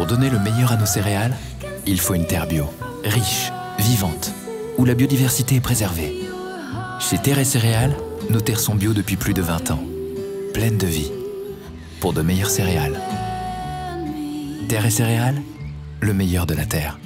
Pour donner le meilleur à nos céréales, il faut une terre bio, riche, vivante, où la biodiversité est préservée. Chez Terre et Céréales, nos terres sont bio depuis plus de 20 ans, pleines de vie, pour de meilleures céréales. Terre et Céréales, le meilleur de la terre.